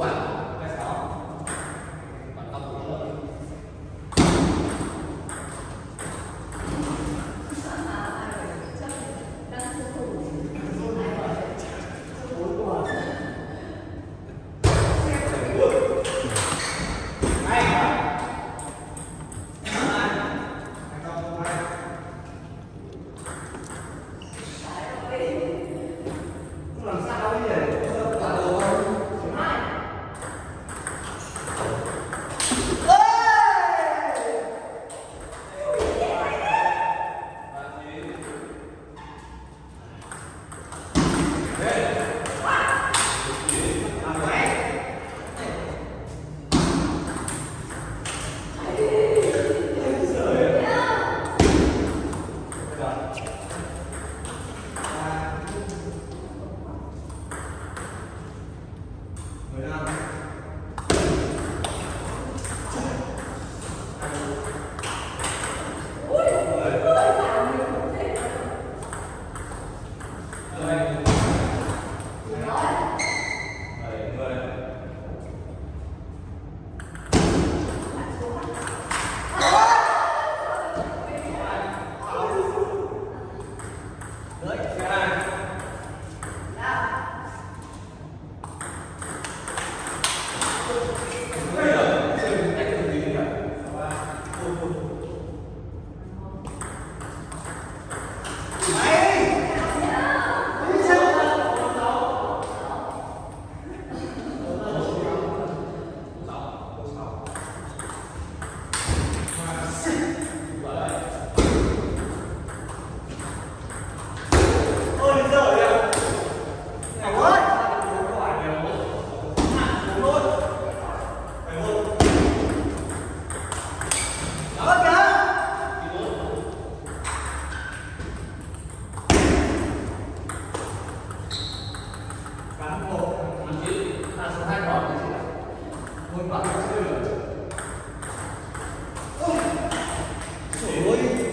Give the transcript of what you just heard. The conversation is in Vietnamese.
wow. hai quả được. Ôi ơi.